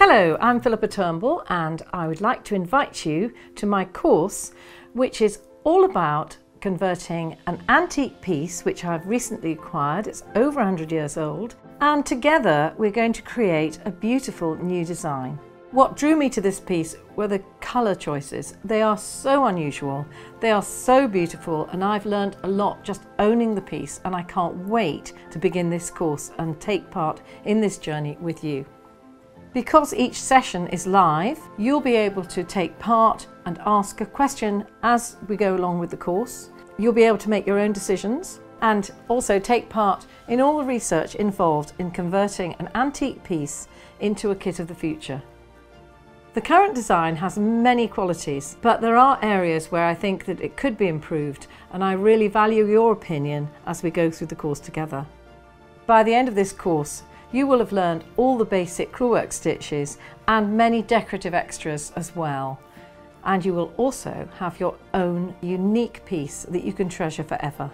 Hello, I'm Philippa Turnbull and I would like to invite you to my course which is all about converting an antique piece which I've recently acquired, it's over 100 years old, and together we're going to create a beautiful new design. What drew me to this piece were the colour choices. They are so unusual, they are so beautiful and I've learned a lot just owning the piece and I can't wait to begin this course and take part in this journey with you. Because each session is live, you'll be able to take part and ask a question as we go along with the course. You'll be able to make your own decisions and also take part in all the research involved in converting an antique piece into a kit of the future. The current design has many qualities, but there are areas where I think that it could be improved and I really value your opinion as we go through the course together. By the end of this course, you will have learned all the basic crewelwork stitches and many decorative extras as well. And you will also have your own unique piece that you can treasure forever.